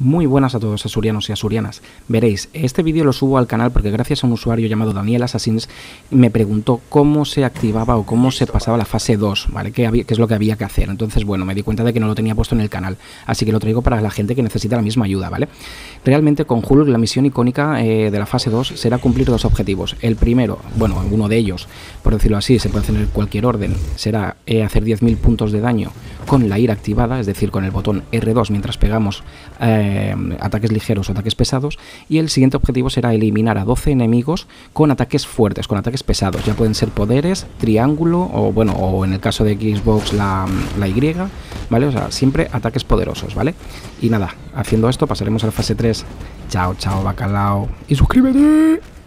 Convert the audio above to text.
Muy buenas a todos asurianos y asurianas. Veréis, este vídeo lo subo al canal porque gracias a un usuario llamado Daniel Assassins me preguntó cómo se activaba o cómo se pasaba la fase 2, ¿vale? ¿Qué, es lo que había que hacer? Entonces, bueno, me di cuenta de que no lo tenía puesto en el canal, así que lo traigo para la gente que necesita la misma ayuda, ¿vale? Realmente con Hulk la misión icónica eh, de la fase 2 será cumplir dos objetivos. El primero, bueno, uno de ellos, por decirlo así, se puede hacer en cualquier orden, será eh, hacer 10.000 puntos de daño con la ira activada, es decir, con el botón R2 mientras pegamos... Eh, ataques ligeros o ataques pesados. Y el siguiente objetivo será eliminar a 12 enemigos con ataques fuertes, con ataques pesados. Ya pueden ser poderes, triángulo o bueno, o en el caso de Xbox la, la Y, ¿vale? O sea, siempre ataques poderosos, ¿vale? Y nada, haciendo esto pasaremos a la fase 3. Chao, chao, bacalao. Y suscríbete.